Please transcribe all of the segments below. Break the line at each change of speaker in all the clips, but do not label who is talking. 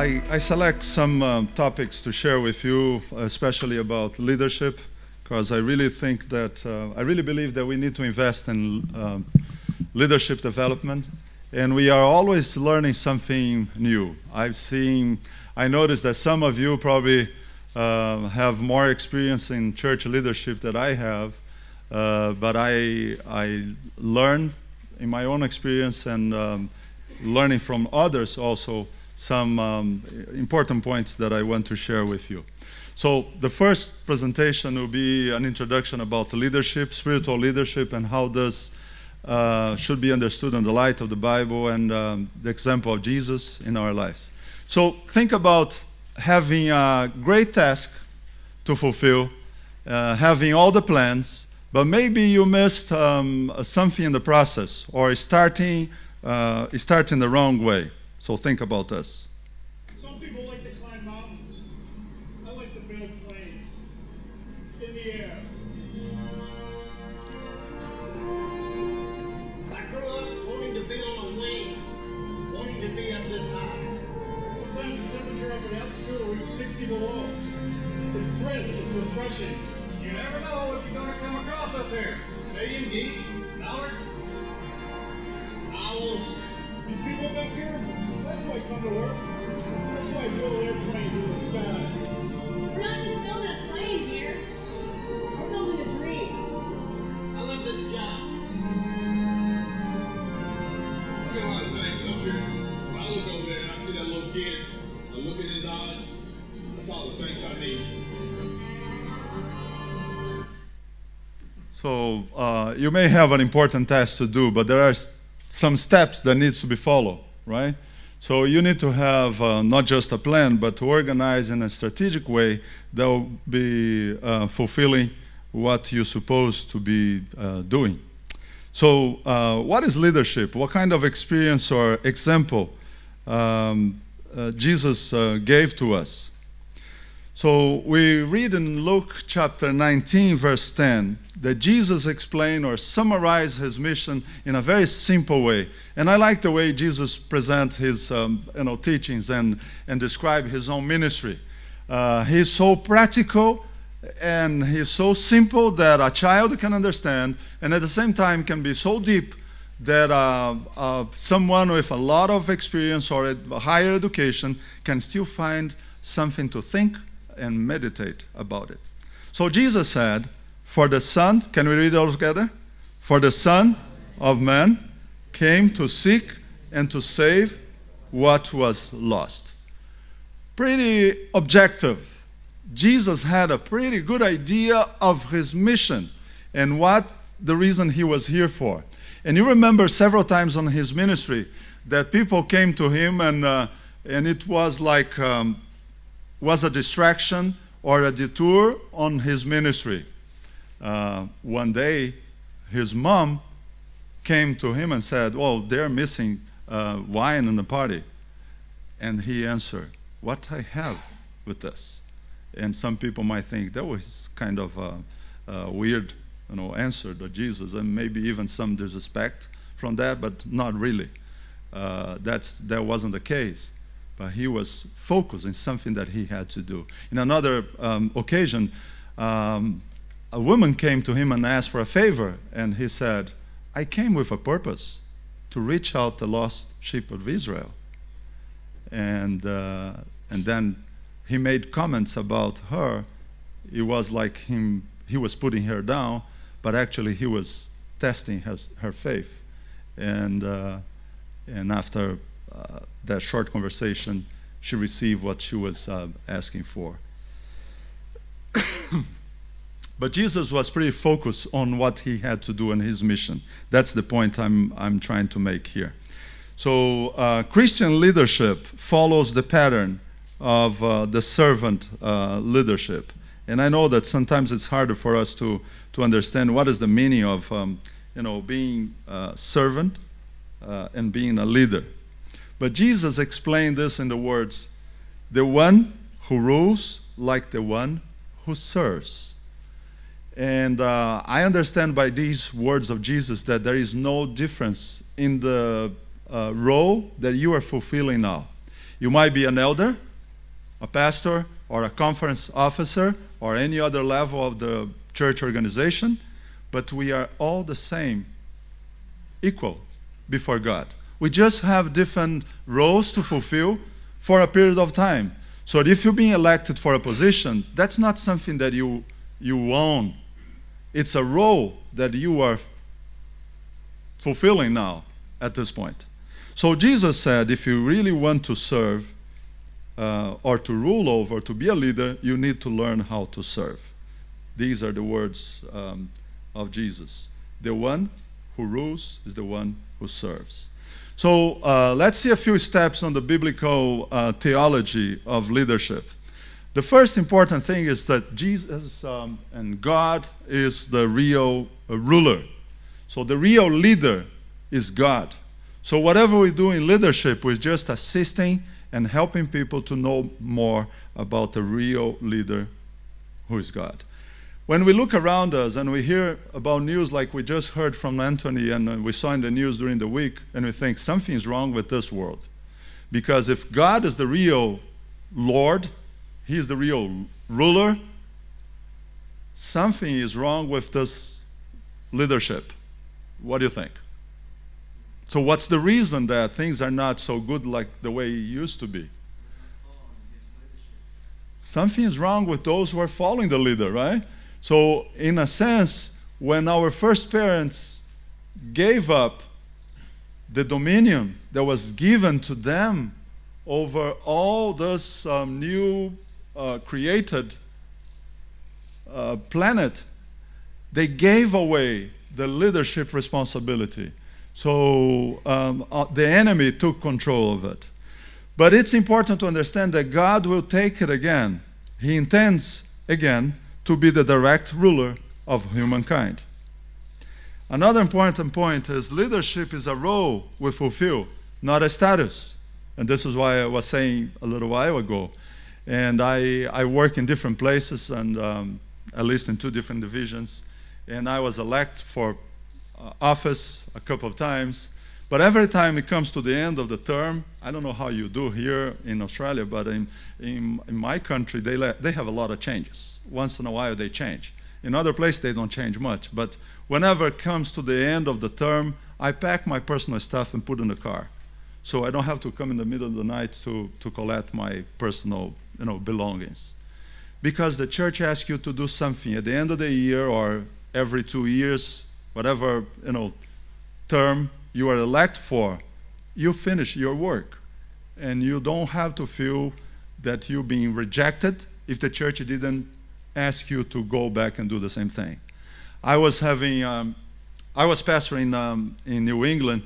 I, I select some um, topics to share with you, especially about leadership, because I really think that, uh, I really believe that we need to invest in um, leadership development, and we are always learning something new. I've seen, I noticed that some of you probably uh, have more experience in church leadership than I have, uh, but I, I learn in my own experience and um, learning from others also some um, important points that I want to share with you. So the first presentation will be an introduction about leadership, spiritual leadership, and how this uh, should be understood in the light of the Bible and um, the example of Jesus in our lives. So think about having a great task to fulfill, uh, having all the plans, but maybe you missed um, something in the process or starting, uh, starting the wrong way. So think about this.
Come
to work. That's why I build airplanes in the sky.
We're not just building a plane here. We're building a dream.
I love this job.
I got a lot of things up here. When I look over there and I see that little kid, I look in his eyes. That's all the things I need.
So uh, you may have an important task to do, but there are some steps that needs to be followed, right? So you need to have uh, not just a plan, but to organize in a strategic way that will be uh, fulfilling what you're supposed to be uh, doing. So, uh, what is leadership? What kind of experience or example um, uh, Jesus uh, gave to us? So we read in Luke chapter 19, verse 10, that Jesus explained or summarized his mission in a very simple way. And I like the way Jesus presents his um, you know, teachings and, and describe his own ministry. Uh, he's so practical and he's so simple that a child can understand, and at the same time can be so deep that uh, uh, someone with a lot of experience or a higher education can still find something to think and meditate about it. So Jesus said, For the Son, can we read it all together? For the Son of Man came to seek and to save what was lost. Pretty objective. Jesus had a pretty good idea of his mission and what the reason he was here for. And you remember several times on his ministry that people came to him and, uh, and it was like um, was a distraction or a detour on his ministry. Uh, one day, his mom came to him and said, "Oh, they're missing uh, wine in the party," and he answered, "What I have with this?" And some people might think that was kind of a, a weird, you know, answer to Jesus, and maybe even some disrespect from that, but not really. Uh, that's that wasn't the case but he was focused on something that he had to do. In another um, occasion, um, a woman came to him and asked for a favor, and he said, I came with a purpose to reach out the lost sheep of Israel. And, uh, and then he made comments about her. It was like him, he was putting her down, but actually he was testing his, her faith. And, uh, and after uh, that short conversation, she received what she was uh, asking for. but Jesus was pretty focused on what he had to do in his mission. That's the point I'm, I'm trying to make here. So, uh, Christian leadership follows the pattern of uh, the servant uh, leadership. And I know that sometimes it's harder for us to, to understand what is the meaning of um, you know, being a servant uh, and being a leader. But Jesus explained this in the words the one who rules like the one who serves. And uh, I understand by these words of Jesus that there is no difference in the uh, role that you are fulfilling now. You might be an elder, a pastor, or a conference officer, or any other level of the church organization, but we are all the same, equal before God. We just have different roles to fulfill for a period of time. So if you're being elected for a position, that's not something that you, you own. It's a role that you are fulfilling now at this point. So Jesus said, if you really want to serve uh, or to rule over, to be a leader, you need to learn how to serve. These are the words um, of Jesus. The one who rules is the one who serves. So uh, let's see a few steps on the biblical uh, theology of leadership. The first important thing is that Jesus um, and God is the real uh, ruler. So the real leader is God. So whatever we do in leadership, we're just assisting and helping people to know more about the real leader who is God. When we look around us and we hear about news like we just heard from Anthony and uh, we saw in the news during the week, and we think something's wrong with this world. Because if God is the real Lord, He is the real ruler, something is wrong with this leadership. What do you think? So, what's the reason that things are not so good like the way it used to be? Something is wrong with those who are following the leader, right? So, in a sense, when our first parents gave up the dominion that was given to them over all this um, new uh, created uh, planet, they gave away the leadership responsibility. So um, uh, the enemy took control of it. But it's important to understand that God will take it again. He intends again to be the direct ruler of humankind. Another important point is leadership is a role we fulfill, not a status. And this is why I was saying a little while ago. And I, I work in different places, and um, at least in two different divisions. And I was elected for uh, office a couple of times. But every time it comes to the end of the term, I don't know how you do here in Australia, but in, in, in my country, they, they have a lot of changes. Once in a while, they change. In other places, they don't change much. But whenever it comes to the end of the term, I pack my personal stuff and put in the car. So I don't have to come in the middle of the night to, to collect my personal you know, belongings. Because the church asks you to do something at the end of the year or every two years, whatever you know, term you are elected for, you finish your work. And you don't have to feel that you're being rejected if the church didn't ask you to go back and do the same thing. I was having, um, I was pastoring um, in New England,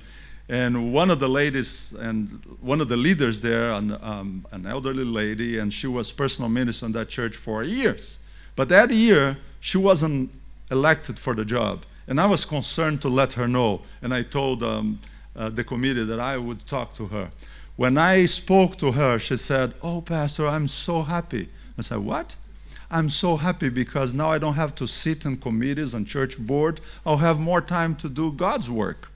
and one of the ladies and one of the leaders there, an, um, an elderly lady, and she was personal minister in that church for years. But that year, she wasn't elected for the job. And I was concerned to let her know. And I told um, uh, the committee that I would talk to her. When I spoke to her, she said, Oh, Pastor, I'm so happy. I said, What? I'm so happy because now I don't have to sit in committees and church board. I'll have more time to do God's work.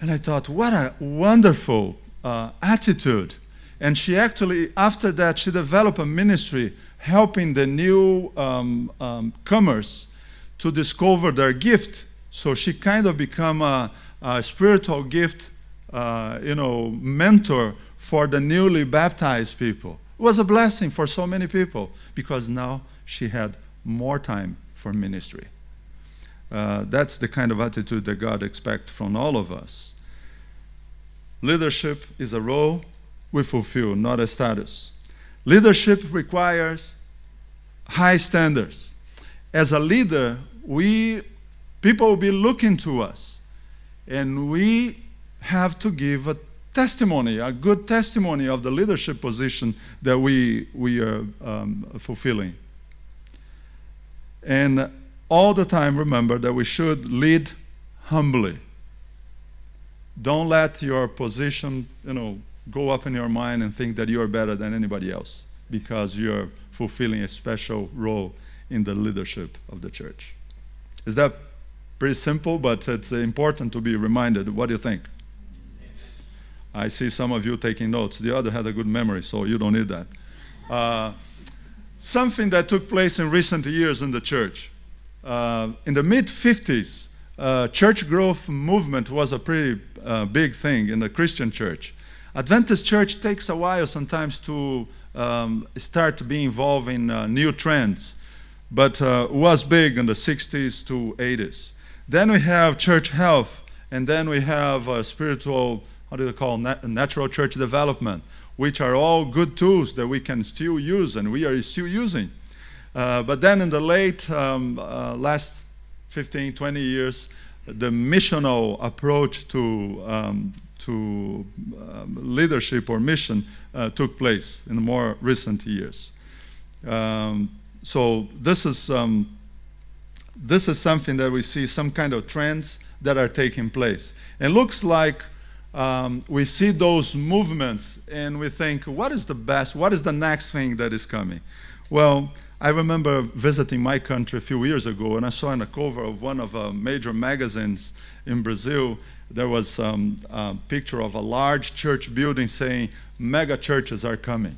And I thought, what a wonderful uh, attitude. And she actually, after that, she developed a ministry helping the new um, um, comers to discover their gift. So she kind of become a, a spiritual gift, uh, you know, mentor for the newly baptized people. It was a blessing for so many people because now she had more time for ministry. Uh, that's the kind of attitude that God expects from all of us. Leadership is a role we fulfill, not a status. Leadership requires high standards. As a leader, we people will be looking to us, and we have to give a testimony, a good testimony of the leadership position that we we are um, fulfilling. And all the time, remember that we should lead humbly. Don't let your position, you know, go up in your mind and think that you are better than anybody else because you're fulfilling a special role in the leadership of the church. Is that pretty simple, but it's important to be reminded? What do you think? I see some of you taking notes. The other had a good memory, so you don't need that. Uh, something that took place in recent years in the church. Uh, in the mid 50s, uh, church growth movement was a pretty uh, big thing in the Christian church. Adventist church takes a while sometimes to um, start being involved in uh, new trends, but uh, was big in the 60s to 80s. Then we have church health, and then we have uh, spiritual, how do you call nat- natural church development, which are all good tools that we can still use and we are still using. Uh, but then in the late um, uh, last 15, 20 years, the missional approach to um, to um, leadership or mission uh, took place in the more recent years. Um, so this is um, this is something that we see some kind of trends that are taking place. It looks like um, we see those movements and we think, what is the best? What is the next thing that is coming? Well, I remember visiting my country a few years ago, and I saw on the cover of one of the major magazines in Brazil there was um, a picture of a large church building saying mega churches are coming.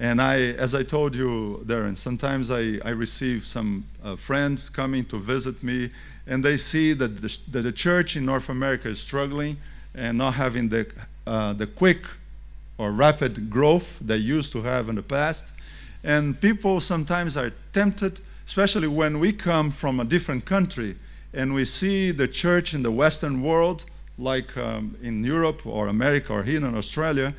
And I, as I told you, Darren, sometimes I, I receive some uh, friends coming to visit me, and they see that the, that the church in North America is struggling and not having the, uh, the quick or rapid growth they used to have in the past. And people sometimes are tempted, especially when we come from a different country and we see the church in the Western world, like um, in Europe or America or here in Australia,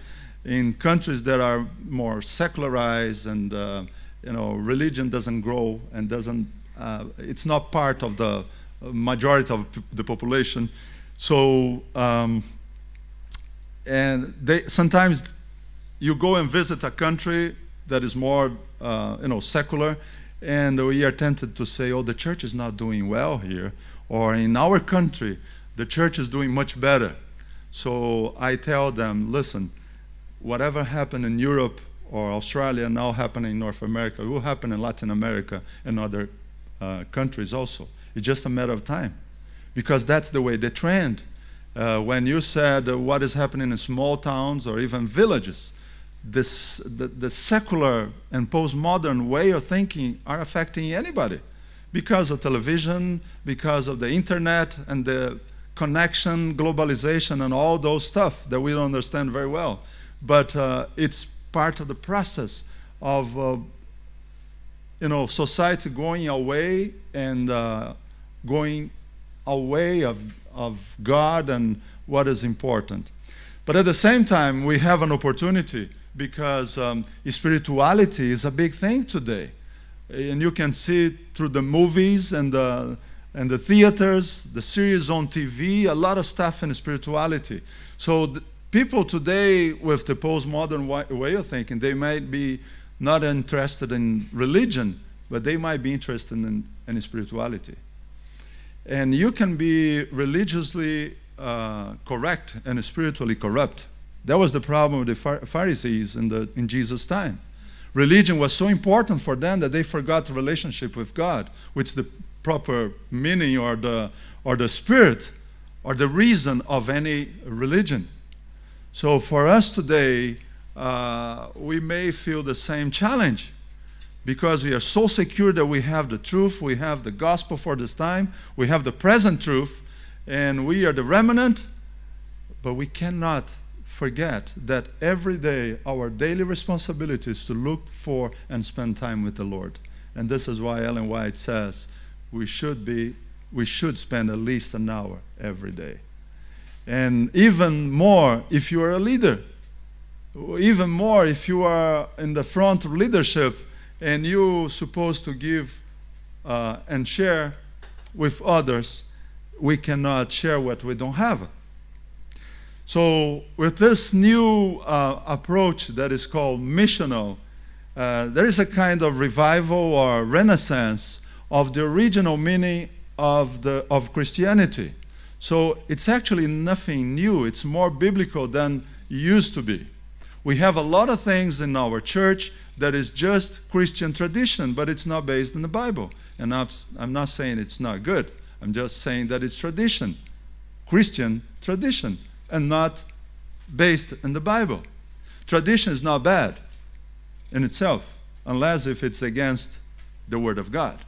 in countries that are more secularized and uh, you know religion doesn't grow and doesn't uh, it's not part of the majority of the population. So um, and they sometimes you go and visit a country that is more uh, you know secular and we are tempted to say, oh, the church is not doing well here, or in our country, the church is doing much better. So I tell them, listen, whatever happened in Europe or Australia now happening in North America will happen in Latin America and other uh, countries also. It's just a matter of time because that's the way the trend. Uh, when you said uh, what is happening in small towns or even villages, this, the, the secular and postmodern way of thinking are affecting anybody because of television, because of the internet and the connection, globalization, and all those stuff that we don't understand very well. But uh, it's part of the process of, uh, you know, society going away and uh, going away of, of God and what is important. But at the same time, we have an opportunity because um, spirituality is a big thing today. And you can see it through the movies and the, and the theaters, the series on TV, a lot of stuff in spirituality. So people today with the postmodern way of thinking, they might be not interested in religion, but they might be interested in, in spirituality. And you can be religiously uh, correct and spiritually corrupt. That was the problem with the Pharisees in, the, in Jesus' time. Religion was so important for them that they forgot the relationship with God, which the proper meaning or the, or the spirit or the reason of any religion. So for us today, uh, we may feel the same challenge because we are so secure that we have the truth, we have the gospel for this time, we have the present truth, and we are the remnant, but we cannot forget that every day our daily responsibility is to look for and spend time with the Lord. And this is why Ellen White says we should be we should spend at least an hour every day. And even more if you are a leader. Even more if you are in the front of leadership and you're supposed to give uh, and share with others, we cannot share what we don't have. So, with this new uh, approach that is called missional, uh, there is a kind of revival or renaissance of the original meaning of, the, of Christianity. So, it's actually nothing new, it's more biblical than used to be. We have a lot of things in our church that is just Christian tradition, but it's not based in the Bible. And I'm, I'm not saying it's not good, I'm just saying that it's tradition, Christian tradition and not based in the Bible. Tradition is not bad in itself, unless if it's against the Word of God,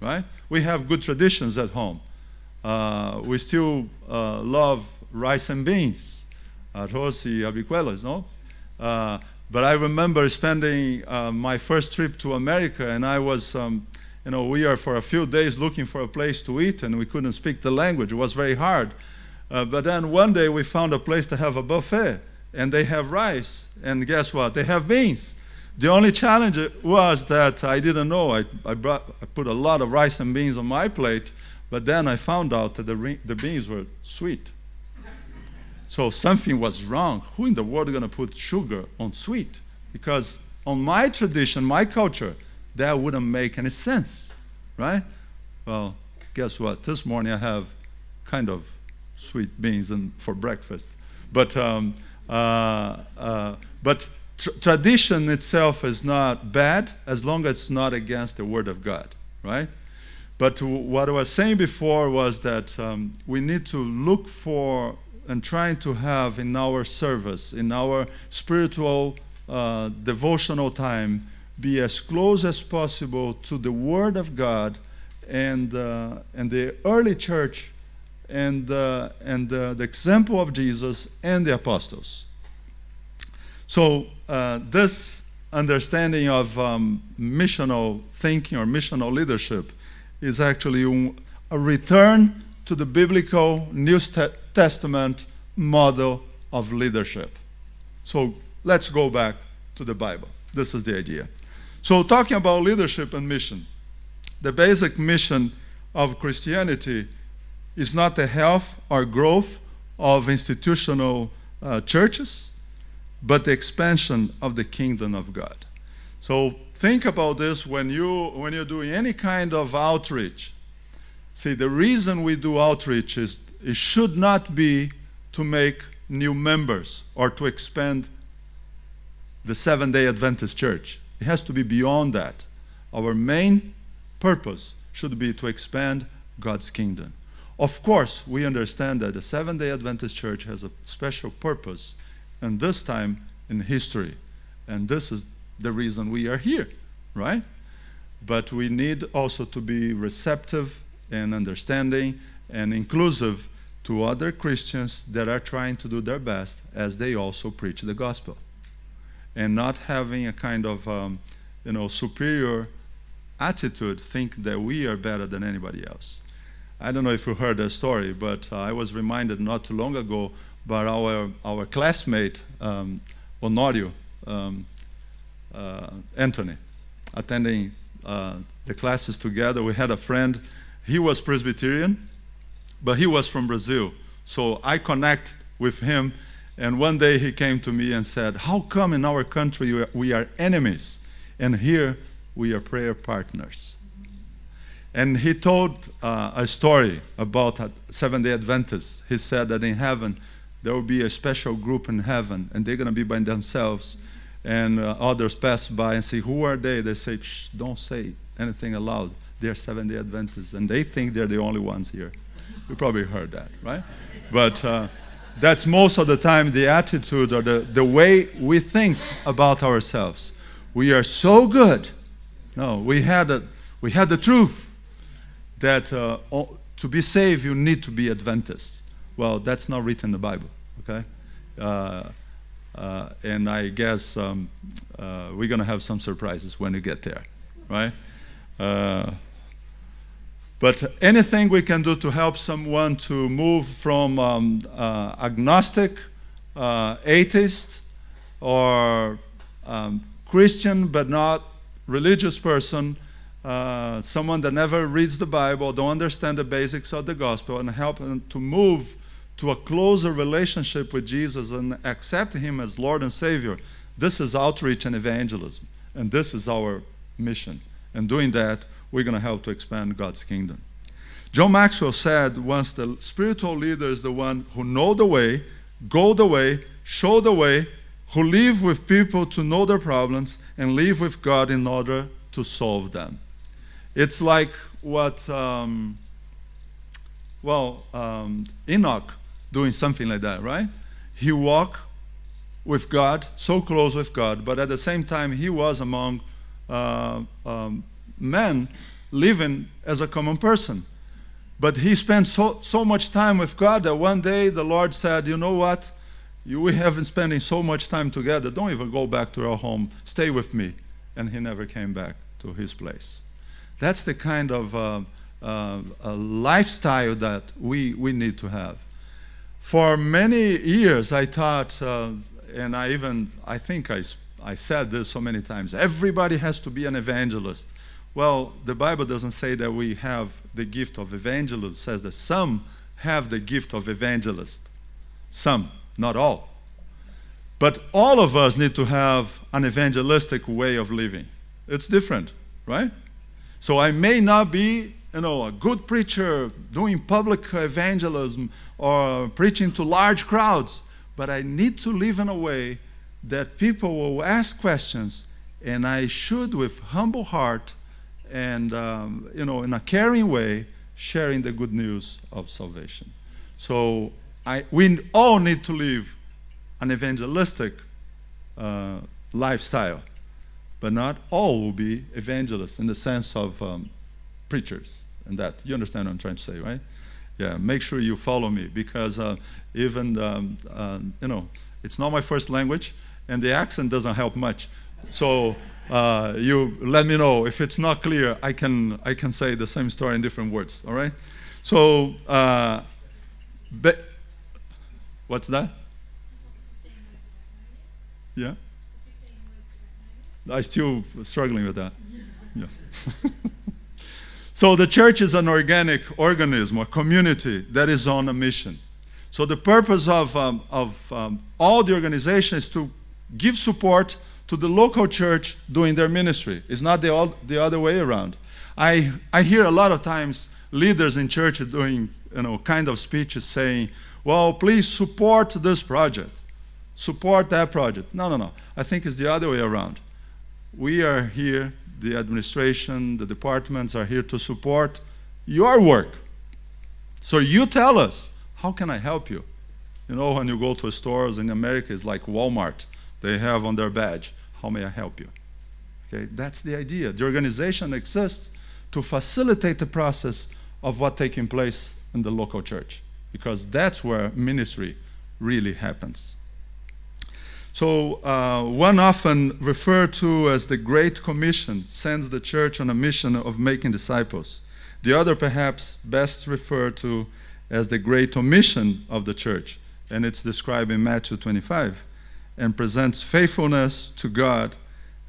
right? We have good traditions at home. Uh, we still uh, love rice and beans, arroz y habichuelas, no? Uh, but I remember spending uh, my first trip to America, and I was, um, you know, we are for a few days looking for a place to eat, and we couldn't speak the language. It was very hard. Uh, but then one day we found a place to have a buffet, and they have rice, and guess what? They have beans. The only challenge was that I didn't know. I, I, brought, I put a lot of rice and beans on my plate, but then I found out that the, the beans were sweet. So something was wrong. Who in the world is going to put sugar on sweet? Because on my tradition, my culture, that wouldn't make any sense, right? Well, guess what? This morning I have kind of sweet beans and for breakfast. But, um, uh, uh, but tr- tradition itself is not bad as long as it's not against the Word of God, right? But what I was saying before was that um, we need to look for and trying to have in our service, in our spiritual uh, devotional time, be as close as possible to the Word of God and, uh, and the early church and, uh, and uh, the example of Jesus and the apostles. So, uh, this understanding of um, missional thinking or missional leadership is actually a return to the biblical New Testament model of leadership. So, let's go back to the Bible. This is the idea. So, talking about leadership and mission, the basic mission of Christianity is not the health or growth of institutional uh, churches, but the expansion of the kingdom of God. So think about this when you when you're doing any kind of outreach. See, the reason we do outreach is it should not be to make new members or to expand the Seventh-day Adventist Church. It has to be beyond that. Our main purpose should be to expand God's kingdom. Of course, we understand that the Seventh day Adventist Church has a special purpose, and this time in history. And this is the reason we are here, right? But we need also to be receptive and understanding and inclusive to other Christians that are trying to do their best as they also preach the gospel. And not having a kind of um, you know, superior attitude, think that we are better than anybody else. I don't know if you heard that story, but uh, I was reminded not too long ago by our, our classmate, um, Honorio um, Anthony, attending uh, the classes together. We had a friend, he was Presbyterian, but he was from Brazil. So I connect with him, and one day he came to me and said, How come in our country we are enemies, and here we are prayer partners? And he told uh, a story about a Seventh day Adventists. He said that in heaven, there will be a special group in heaven, and they're going to be by themselves. And uh, others pass by and say, Who are they? They say, don't say anything aloud. They're Seventh day Adventists, and they think they're the only ones here. You probably heard that, right? But uh, that's most of the time the attitude or the, the way we think about ourselves. We are so good. No, we had, a, we had the truth that uh, to be saved, you need to be Adventist. Well, that's not written in the Bible, okay? Uh, uh, and I guess um, uh, we're going to have some surprises when we get there, right? Uh, but anything we can do to help someone to move from um, uh, agnostic, atheist, or um, Christian but not religious person uh, someone that never reads the Bible, don't understand the basics of the gospel, and help them to move to a closer relationship with Jesus and accept Him as Lord and Savior. This is outreach and evangelism, and this is our mission. And doing that, we're going to help to expand God's kingdom. John Maxwell said once the spiritual leader is the one who know the way, go the way, show the way, who live with people to know their problems, and live with God in order to solve them. It's like what, um, well, um, Enoch doing something like that, right? He walked with God, so close with God, but at the same time, he was among uh, um, men living as a common person. But he spent so, so much time with God that one day the Lord said, You know what? You, we have been spending so much time together. Don't even go back to our home. Stay with me. And he never came back to his place. That's the kind of uh, uh, lifestyle that we, we need to have. For many years, I thought, uh, and I even, I think I, I said this so many times everybody has to be an evangelist. Well, the Bible doesn't say that we have the gift of evangelist. It says that some have the gift of evangelist. Some, not all. But all of us need to have an evangelistic way of living. It's different, right? So I may not be, you know, a good preacher doing public evangelism or preaching to large crowds, but I need to live in a way that people will ask questions, and I should, with humble heart and um, you know, in a caring way, sharing the good news of salvation. So I, we all need to live an evangelistic uh, lifestyle, but not all will be evangelists in the sense of um, preachers and that. You understand what I'm trying to say, right? Yeah, make sure you follow me because uh, even, um, uh, you know, it's not my first language and the accent doesn't help much. So uh, you let me know if it's not clear. I can I can say the same story in different words. All right. So, uh, what's that? Yeah. I'm still struggling with that. Yeah. so the church is an organic organism, a community that is on a mission. So the purpose of, um, of um, all the organization is to give support to the local church doing their ministry. It's not the, the other way around. I, I hear a lot of times leaders in church doing you know, kind of speeches saying, well, please support this project, support that project. No, no, no. I think it's the other way around. We are here, the administration, the departments are here to support your work. So you tell us, how can I help you? You know, when you go to stores in America, it's like Walmart they have on their badge, how may I help you? Okay, that's the idea. The organization exists to facilitate the process of what taking place in the local church because that's where ministry really happens. So, uh, one often referred to as the Great Commission sends the church on a mission of making disciples. The other, perhaps, best referred to as the Great Omission of the church, and it's described in Matthew 25 and presents faithfulness to God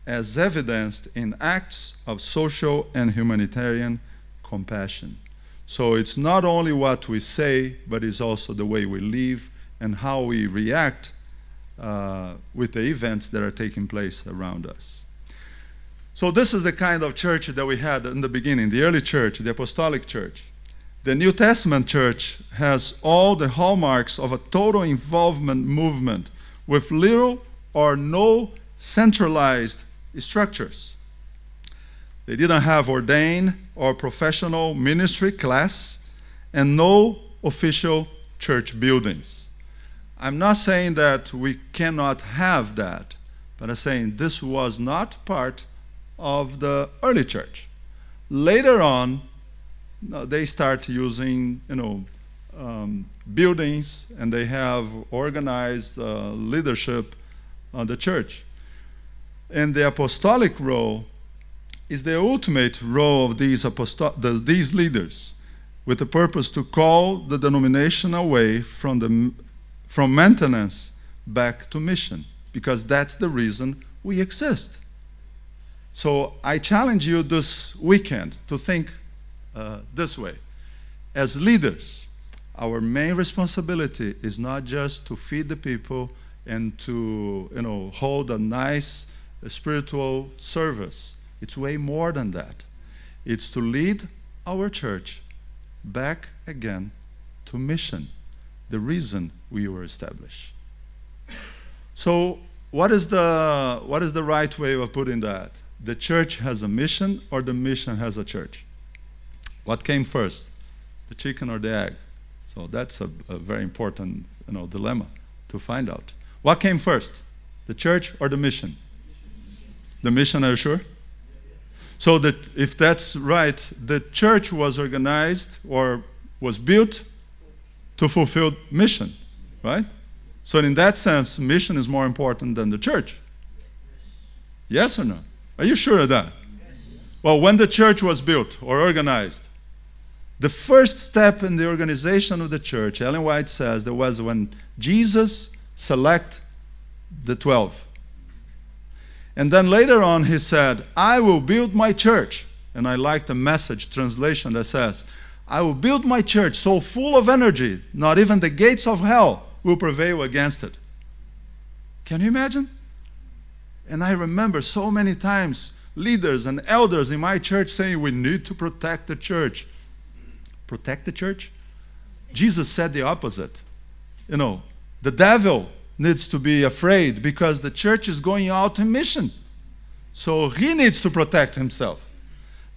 as evidenced in acts of social and humanitarian compassion. So it's not only what we say, but it's also the way we live and how we react uh, with the events that are taking place around us. So, this is the kind of church that we had in the beginning the early church, the apostolic church. The New Testament church has all the hallmarks of a total involvement movement with little or no centralized structures. They didn't have ordained or professional ministry class and no official church buildings. I'm not saying that we cannot have that, but I'm saying this was not part of the early church. Later on, they start using, you know, um, buildings and they have organized uh, leadership on the church. And the apostolic role is the ultimate role of these, the, these leaders with the purpose to call the denomination away from, the, from maintenance back to mission because that's the reason we exist. So I challenge you this weekend to think uh, this way. As leaders, our main responsibility is not just to feed the people and to you know hold a nice spiritual service it's way more than that it's to lead our church back again to mission the reason we were established so what is the what is the right way of putting that the church has a mission or the mission has a church what came first the chicken or the egg so that's a, a very important you know, dilemma to find out. What came first? The church or the mission? The mission, are you sure? So that if that's right, the church was organized or was built to fulfill mission, right? So in that sense, mission is more important than the church. Yes or no? Are you sure of that? Well, when the church was built or organized, the first step in the organization of the church, Ellen White says, there was when Jesus select the 12. And then later on he said, I will build my church. And I like the message translation that says, I will build my church so full of energy, not even the gates of hell will prevail against it. Can you imagine? And I remember so many times leaders and elders in my church saying, We need to protect the church. Protect the church? Jesus said the opposite. You know, the devil needs to be afraid because the church is going out in mission. So he needs to protect himself.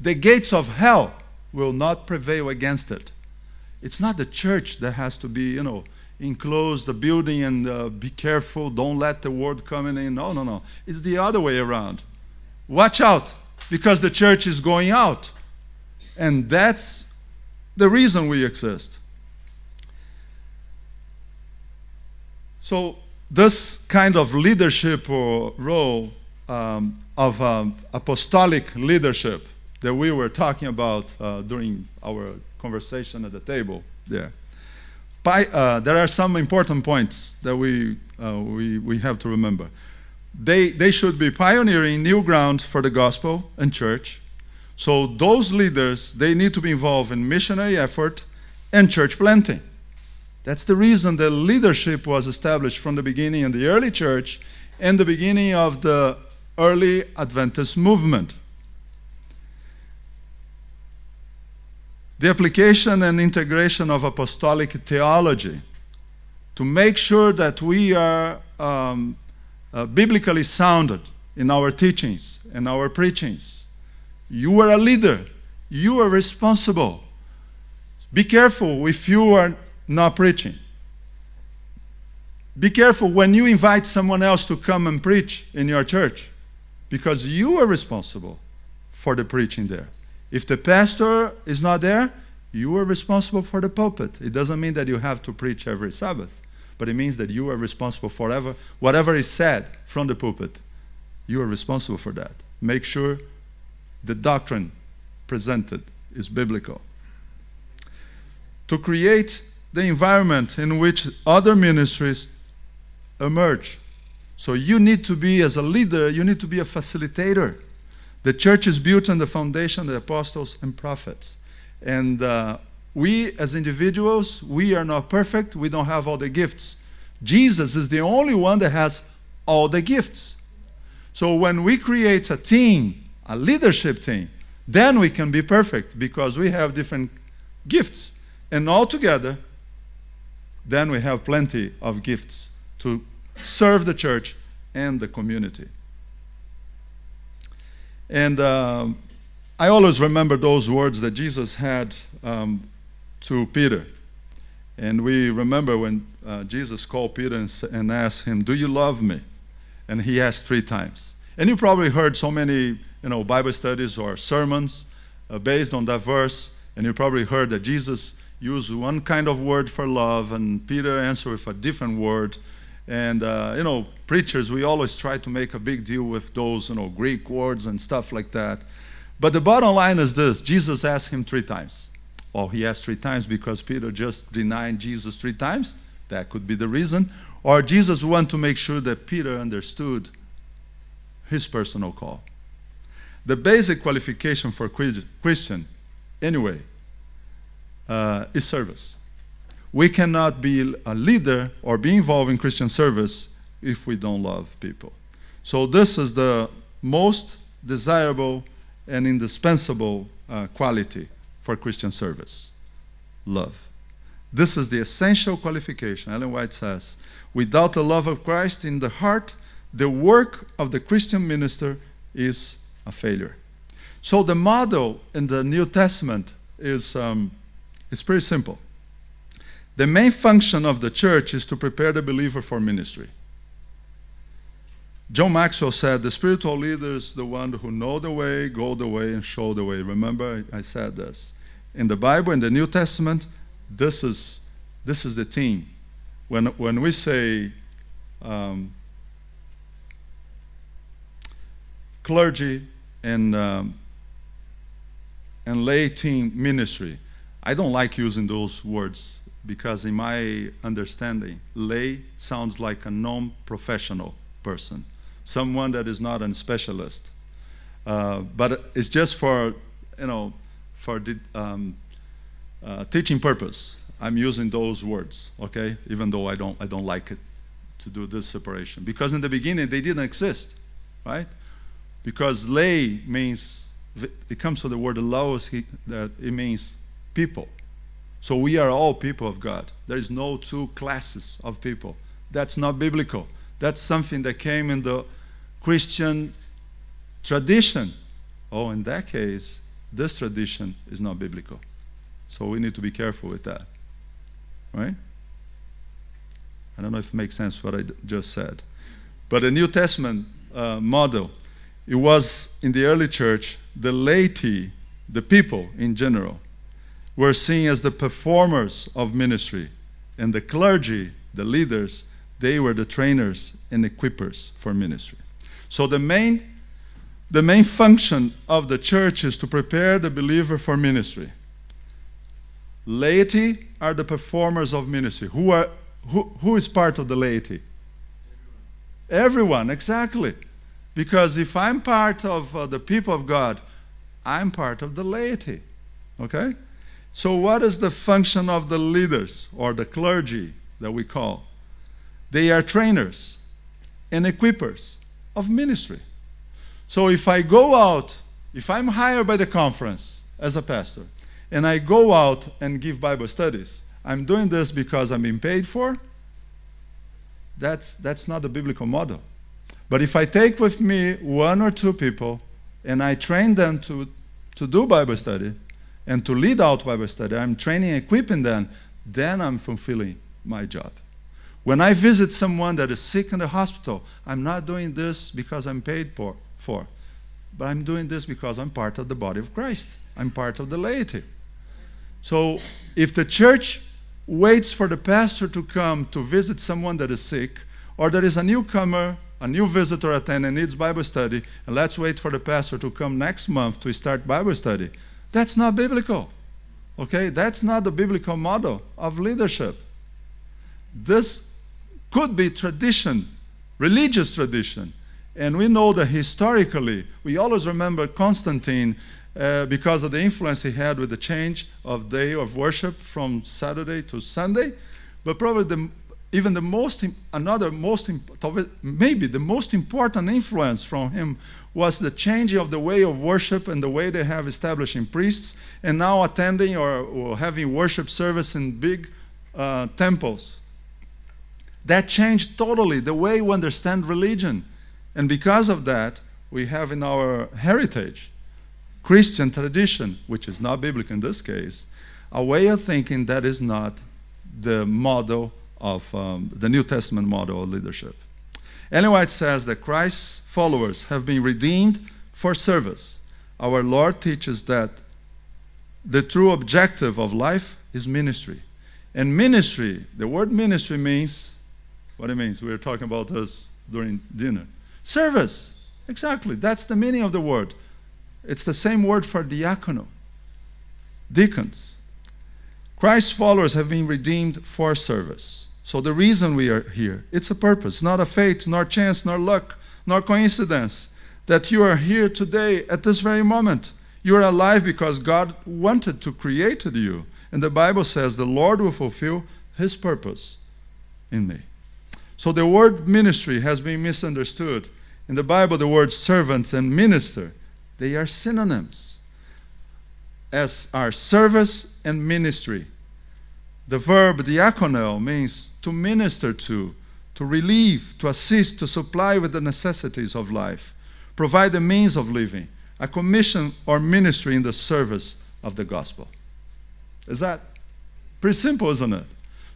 The gates of hell will not prevail against it. It's not the church that has to be, you know, enclose the building and uh, be careful, don't let the word come in. No, no, no. It's the other way around. Watch out because the church is going out. And that's the reason we exist. So, this kind of leadership or role um, of um, apostolic leadership that we were talking about uh, during our conversation at the table there. Pi- uh, there are some important points that we, uh, we, we have to remember. They, they should be pioneering new ground for the gospel and church. So those leaders, they need to be involved in missionary effort and church planting. That's the reason the leadership was established from the beginning in the early church and the beginning of the early Adventist movement. The application and integration of apostolic theology to make sure that we are um, uh, biblically sounded in our teachings and our preachings. You are a leader, you are responsible. Be careful if you are not preaching. Be careful when you invite someone else to come and preach in your church because you are responsible for the preaching there. If the pastor is not there, you are responsible for the pulpit. It doesn't mean that you have to preach every Sabbath, but it means that you are responsible for whatever, whatever is said from the pulpit. You are responsible for that. Make sure the doctrine presented is biblical. To create the environment in which other ministries emerge. So you need to be, as a leader, you need to be a facilitator. The church is built on the foundation of the apostles and prophets. And uh, we, as individuals, we are not perfect. We don't have all the gifts. Jesus is the only one that has all the gifts. So when we create a team, a leadership team, then we can be perfect because we have different gifts. And all together, then we have plenty of gifts to serve the church and the community. And uh, I always remember those words that Jesus had um, to Peter. And we remember when uh, Jesus called Peter and, and asked him, Do you love me? And he asked three times. And you probably heard so many you know, Bible studies or sermons uh, based on that verse. And you probably heard that Jesus used one kind of word for love, and Peter answered with a different word. And, uh, you know, preachers, we always try to make a big deal with those, you know, Greek words and stuff like that. But the bottom line is this Jesus asked him three times. Well, he asked three times because Peter just denied Jesus three times. That could be the reason. Or Jesus wanted to make sure that Peter understood his personal call. The basic qualification for Christian, anyway, uh, is service. We cannot be a leader or be involved in Christian service if we don't love people. So, this is the most desirable and indispensable uh, quality for Christian service love. This is the essential qualification. Ellen White says without the love of Christ in the heart, the work of the Christian minister is a failure. So, the model in the New Testament is, um, is pretty simple. The main function of the church is to prepare the believer for ministry. John Maxwell said, The spiritual leader is the one who know the way, go the way, and show the way. Remember, I said this. In the Bible, in the New Testament, this is, this is the theme. When, when we say um, clergy and, um, and lay team ministry, I don't like using those words because, in my understanding, lay sounds like a non professional person, someone that is not a specialist. Uh, but it's just for, you know, for the um, uh, teaching purpose. I'm using those words, okay? Even though I don't, I don't like it to do this separation. Because in the beginning, they didn't exist, right? Because lay means, it comes from the word laos, that it means people. So we are all people of God. There is no two classes of people. That's not biblical. That's something that came in the Christian tradition. Oh, in that case, this tradition is not biblical. So we need to be careful with that. Right? I don't know if it makes sense what I just said. But the New Testament uh, model, it was in the early church, the laity, the people in general, were seen as the performers of ministry, and the clergy, the leaders, they were the trainers and equippers for ministry. So the main, the main function of the church is to prepare the believer for ministry. Laity are the performers of ministry. Who, are, who, who is part of the laity? Everyone, Everyone exactly. Because if I'm part of uh, the people of God, I'm part of the laity. Okay? So, what is the function of the leaders or the clergy that we call? They are trainers and equippers of ministry. So, if I go out, if I'm hired by the conference as a pastor, and I go out and give Bible studies, I'm doing this because I'm being paid for. That's, that's not the biblical model. But if I take with me one or two people and I train them to, to do Bible study, and to lead out Bible study, I'm training, and equipping them, then I'm fulfilling my job. When I visit someone that is sick in the hospital, I'm not doing this because I'm paid for, for, but I'm doing this because I'm part of the body of Christ. I'm part of the laity. So if the church waits for the pastor to come to visit someone that is sick, or there is a newcomer, a new visitor attending needs Bible study, and let's wait for the pastor to come next month to start Bible study, that's not biblical. Okay? That's not the biblical model of leadership. This could be tradition, religious tradition. And we know that historically, we always remember Constantine uh, because of the influence he had with the change of day of worship from Saturday to Sunday. But probably the even the most another most maybe the most important influence from him was the changing of the way of worship and the way they have establishing priests and now attending or, or having worship service in big uh, temples. That changed totally the way we understand religion. And because of that we have in our heritage christian tradition which is not biblical in this case a way of thinking that is not the model of um, the New Testament model of leadership. Ellen White says that Christ's followers have been redeemed for service. Our Lord teaches that the true objective of life is ministry. And ministry, the word ministry means what it means. We were talking about this during dinner. Service. Exactly. That's the meaning of the word. It's the same word for diacono, deacons. Christ's followers have been redeemed for service. So the reason we are here, it's a purpose, not a fate, nor chance, nor luck, nor coincidence that you are here today at this very moment. You are alive because God wanted to create you. And the Bible says the Lord will fulfill his purpose in me. So the word ministry has been misunderstood. In the Bible, the words servants and minister, they are synonyms, as are service and ministry. The verb diakoneo means to minister to, to relieve, to assist, to supply with the necessities of life, provide the means of living, a commission or ministry in the service of the gospel. Is that pretty simple, isn't it?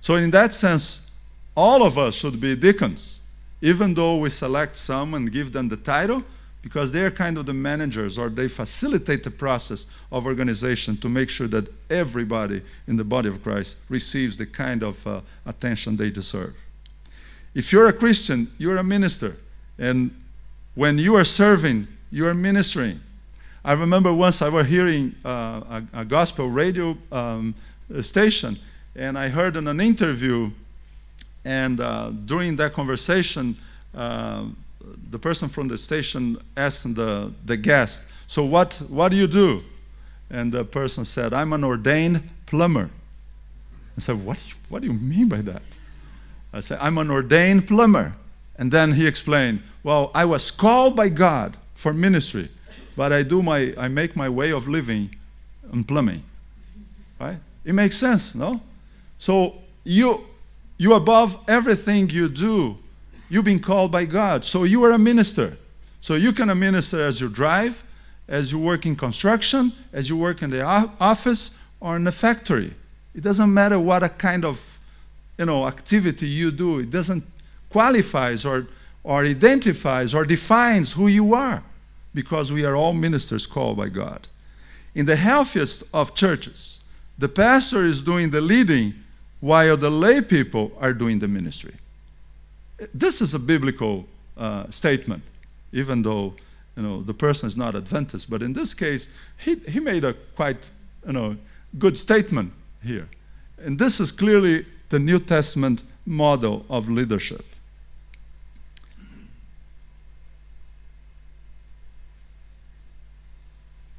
So, in that sense, all of us should be deacons even though we select some and give them the title, because they're kind of the managers or they facilitate the process of organization to make sure that everybody in the body of Christ receives the kind of uh, attention they deserve. If you're a Christian, you're a minister. And when you are serving, you are ministering. I remember once I was hearing uh, a, a, gospel radio um, station, and I heard in an interview, and uh, during that conversation, uh, the person from the station asked the, the guest, So, what, what do you do? And the person said, I'm an ordained plumber. I said, What what do you mean by that? I said, I'm an ordained plumber. And then he explained, Well, I was called by God for ministry, but I do my I make my way of living in plumbing. Right? It makes sense, no? So you you above everything you do You've been called by God. So you are a minister. So you can minister as you drive, as you work in construction, as you work in the office or in the factory. It doesn't matter what a kind of you know, activity you do. It doesn't qualifies or, or identifies or defines who you are because we are all ministers called by God. In the healthiest of churches, the pastor is doing the leading while the lay people are doing the ministry this is a biblical uh, statement, even though you know the person is not Adventist. But in this case, he, he made a quite you know good statement here, and this is clearly the New Testament model of leadership.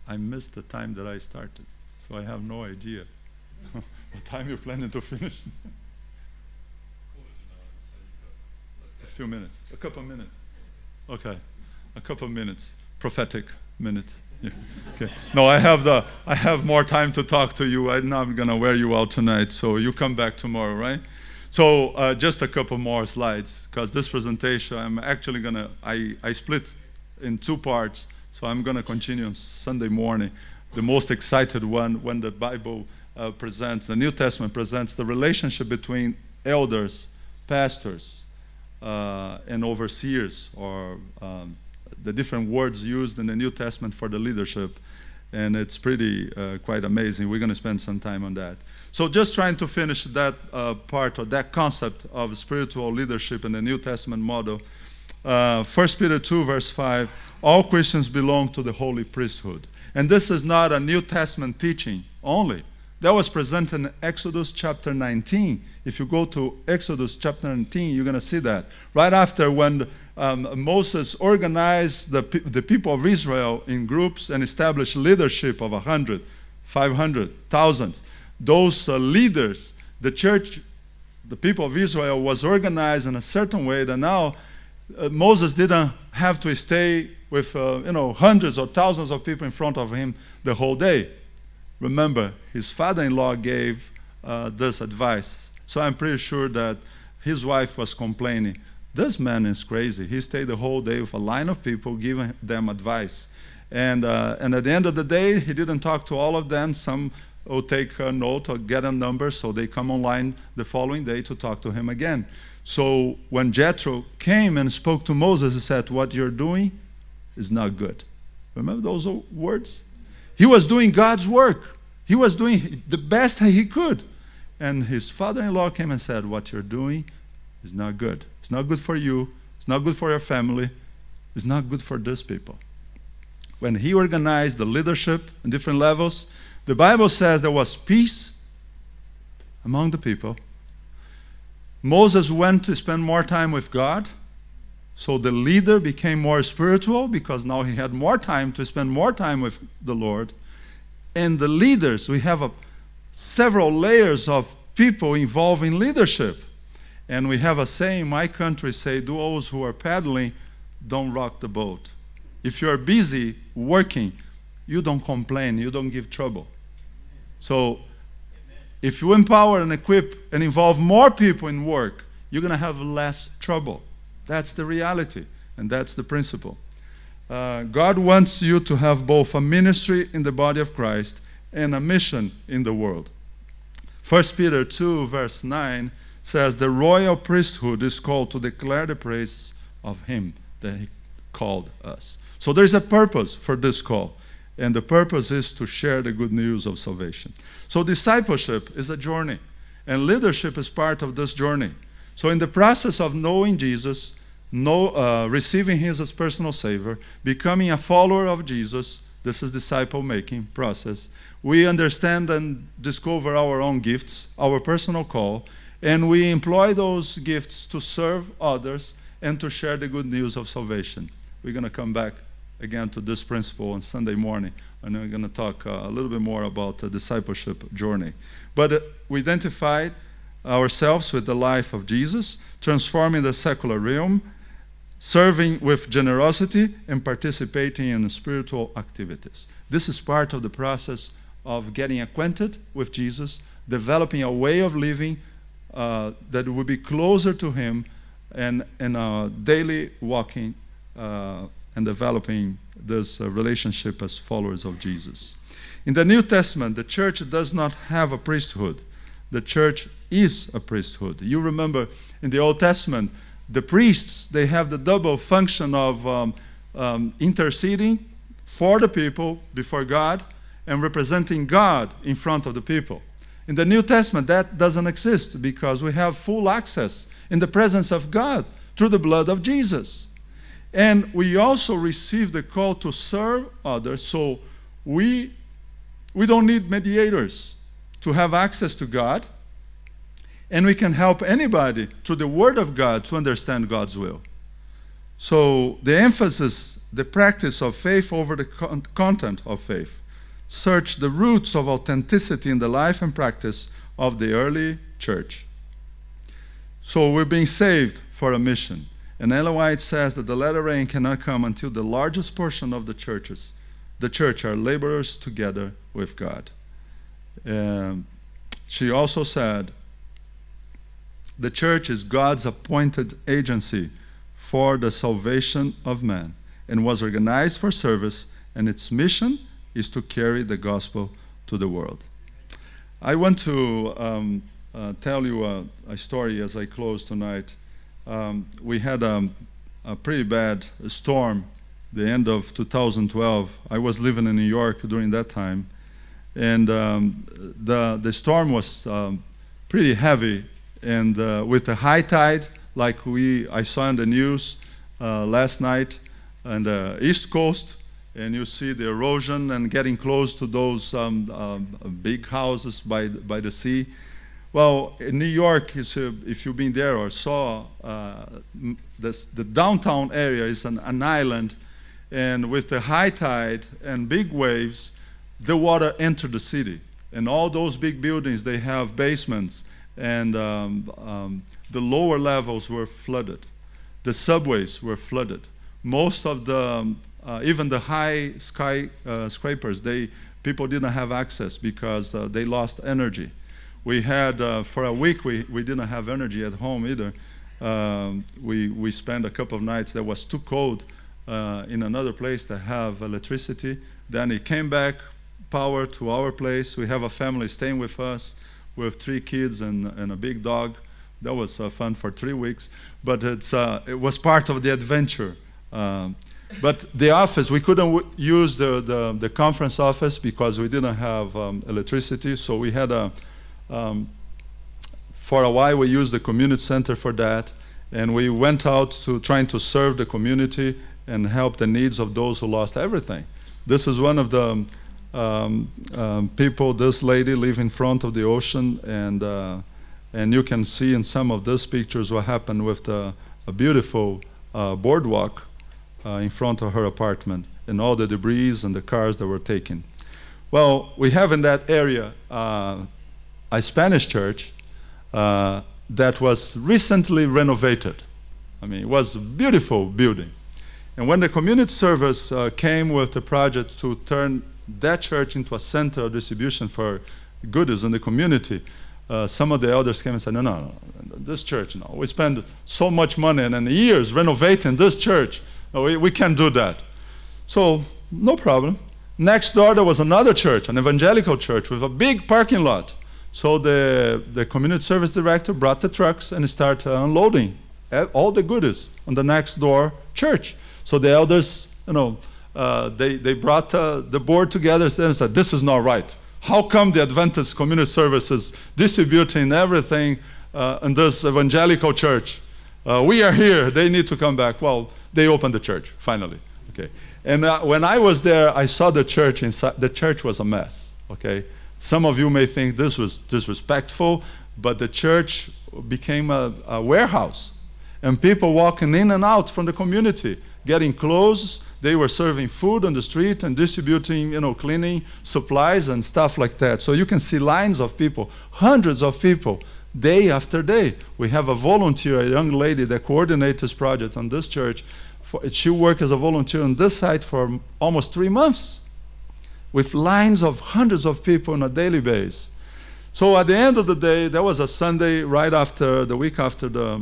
I missed the time that I started, so I have no idea what time you're planning to finish. few minutes, a couple of minutes. Okay, a couple of minutes, prophetic minutes. Yeah. Okay. No, I have the I have more time to talk to you. I'm not gonna wear you out tonight, so you come back tomorrow, right? So uh, just a couple more slides, because this presentation I'm actually gonna I, I split in two parts, so I'm gonna continue on Sunday morning. The most excited one when the Bible uh, presents, the New Testament presents the relationship between elders, pastors, uh, and overseers, or um, the different words used in the New Testament for the leadership. And it's pretty uh, quite amazing. We're going to spend some time on that. So, just trying to finish that uh, part or that concept of spiritual leadership in the New Testament model. Uh, 1 Peter 2, verse 5 all Christians belong to the holy priesthood. And this is not a New Testament teaching only. That was presented in Exodus chapter 19. If you go to Exodus chapter 19, you're going to see that. Right after when um, Moses organized the, the people of Israel in groups and established leadership of 100, 500, thousands, those uh, leaders, the church, the people of Israel was organized in a certain way that now uh, Moses didn't have to stay with uh, you know hundreds or thousands of people in front of him the whole day. Remember, his father in law gave uh, this advice. So I'm pretty sure that his wife was complaining. This man is crazy. He stayed the whole day with a line of people giving them advice. And, uh, and at the end of the day, he didn't talk to all of them. Some will take a note or get a number so they come online the following day to talk to him again. So when Jethro came and spoke to Moses, he said, What you're doing is not good. Remember those words? He was doing God's work. He was doing the best he could. And his father in law came and said, What you're doing is not good. It's not good for you. It's not good for your family. It's not good for these people. When he organized the leadership in different levels, the Bible says there was peace among the people. Moses went to spend more time with God. So the leader became more spiritual because now he had more time to spend more time with the Lord. And the leaders, we have a, several layers of people involved in leadership. And we have a saying, my country say, do those who are paddling don't rock the boat. If you're busy working, you don't complain, you don't give trouble. So if you empower and equip and involve more people in work, you're going to have less trouble. That's the reality, and that's the principle. Uh, God wants you to have both a ministry in the body of Christ and a mission in the world. 1 Peter 2, verse 9 says the royal priesthood is called to declare the praises of him that he called us. So there's a purpose for this call, and the purpose is to share the good news of salvation. So discipleship is a journey, and leadership is part of this journey. So in the process of knowing Jesus, know, uh, receiving Him as personal Savior, becoming a follower of Jesus, this is disciple making process. We understand and discover our own gifts, our personal call, and we employ those gifts to serve others and to share the good news of salvation. We're going to come back again to this principle on Sunday morning, and we're going to talk uh, a little bit more about the discipleship journey. But uh, we identified ourselves with the life of Jesus, transforming the secular realm, serving with generosity, and participating in spiritual activities. This is part of the process of getting acquainted with Jesus, developing a way of living uh, that will be closer to Him, and in our daily walking uh, and developing this uh, relationship as followers of Jesus. In the New Testament, the church does not have a priesthood. The church is a priesthood. You remember in the Old Testament, the priests, they have the double function of um, um, interceding for the people before God and representing God in front of the people. In the New Testament, that doesn't exist because we have full access in the presence of God through the blood of Jesus. And we also receive the call to serve others, so we, we don't need mediators to have access to God, and we can help anybody through the Word of God to understand God's will. So the emphasis, the practice of faith over the con- content of faith. Search the roots of authenticity in the life and practice of the early church. So we're being saved for a mission. And Ellen White says that the latter rain cannot come until the largest portion of the churches, the church, are laborers together with God. Um, she also said, the church is God's appointed agency for the salvation of man and was organized for service, and its mission is to carry the gospel to the world. I want to um, uh, tell you a, a, story as I close tonight. Um, we had a, a, pretty bad storm the end of 2012. I was living in New York during that time, and um, the, the storm was um, pretty heavy, and uh, with the high tide, like we I saw in the news uh, last night on the East Coast, and you see the erosion and getting close to those um, um, big houses by, by the sea. Well, in New York, is, if you've been there or saw, uh, this, the downtown area is an, an island, and with the high tide and big waves, the water entered the city. And all those big buildings, they have basements, and um, um, the lower levels were flooded. The subways were flooded. Most of the um, uh, even the high sky uh, scrapers, they, people didn't have access because uh, they lost energy. We had, uh, for a week, we, we didn't have energy at home either. Um, we, we spent a couple of nights that was too cold uh, in another place to have electricity. Then it came back, power to our place. We have a family staying with us with three kids and, and a big dog. That was uh, fun for three weeks, but it's, it was part of the adventure. Um, but the office, we couldn't use the, the, the, conference office because we didn't have um, electricity. So we had a, um, for a while, we used the community center for that. And we went out to trying to serve the community and help the needs of those who lost everything. This is one of the um, um people, this lady live in front of the ocean. And, uh, and you can see in some of these pictures what happened with the, a beautiful uh, boardwalk uh, in front of her apartment and all the debris and the cars that were taken. Well, we have in that area uh, a Spanish church uh, that was recently renovated. I mean, it was a beautiful building. And when the community service uh, came with the project to turn that church into a center of distribution for goodies in the community, uh, some of the elders came and said, no, no, no, this church, no. We spend so much money and years renovating this church. We, we can't do that. So, no problem. Next door, there was another church, an evangelical church with a big parking lot. So the, the community service director brought the trucks and started unloading all the goodies on the next door church. So the elders, you know, uh, they, they brought uh, the board together and said, this is not right. How come the Adventist Community Services distributing everything uh, in this evangelical church? Uh, we are here. They need to come back. Well, they opened the church finally. Okay. And uh, when I was there, I saw the church inside. The church was a mess. Okay. Some of you may think this was disrespectful, but the church became a, a warehouse, and people walking in and out from the community, getting clothes. They were serving food on the street and distributing, you know, cleaning supplies and stuff like that. So you can see lines of people, hundreds of people day after day. We have a volunteer, a young lady that coordinates this project on this church. For, she worked as a volunteer on this site for almost three months with lines of hundreds of people on a daily basis. So at the end of the day, there was a Sunday right after the week after the,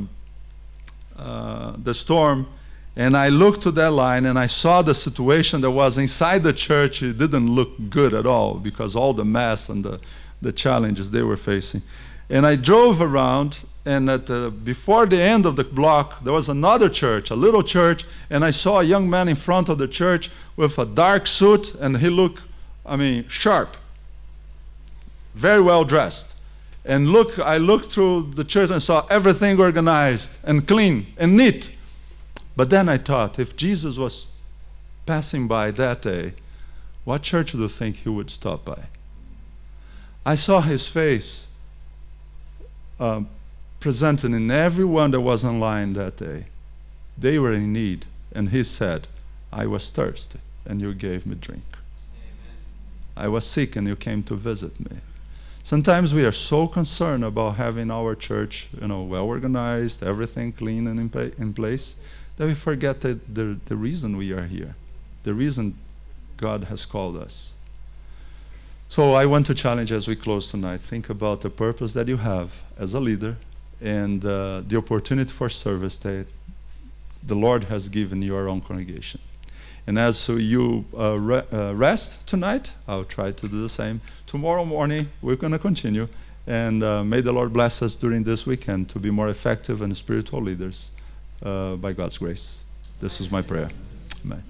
uh, the storm, and I looked to that line and I saw the situation that was inside the church. It didn't look good at all because all the mess and the, the challenges they were facing. And I drove around, and at the, before the end of the block, there was another church, a little church, and I saw a young man in front of the church with a dark suit, and he looked, I mean, sharp, very well dressed. And look, I looked through the church and saw everything organized and clean and neat. But then I thought, if Jesus was passing by that day, what church do you think he would stop by? I saw his face uh, presented in everyone that was online that day. They were in need, and he said, I was thirsty, and you gave me drink. I was sick, and you came to visit me. Sometimes we are so concerned about having our church, you know, well organized, everything clean and in, in place, that we forget that the, the reason we are here, the reason God has called us. So I want to challenge as we close tonight. Think about the purpose that you have as a leader and uh, the opportunity for service that the Lord has given your own congregation. And as so you uh, re- uh, rest tonight, I'll try to do the same. Tomorrow morning, we're going to continue. And uh, may the Lord bless us during this weekend to be more effective and spiritual leaders Uh, by God's grace. This is my prayer. Amen.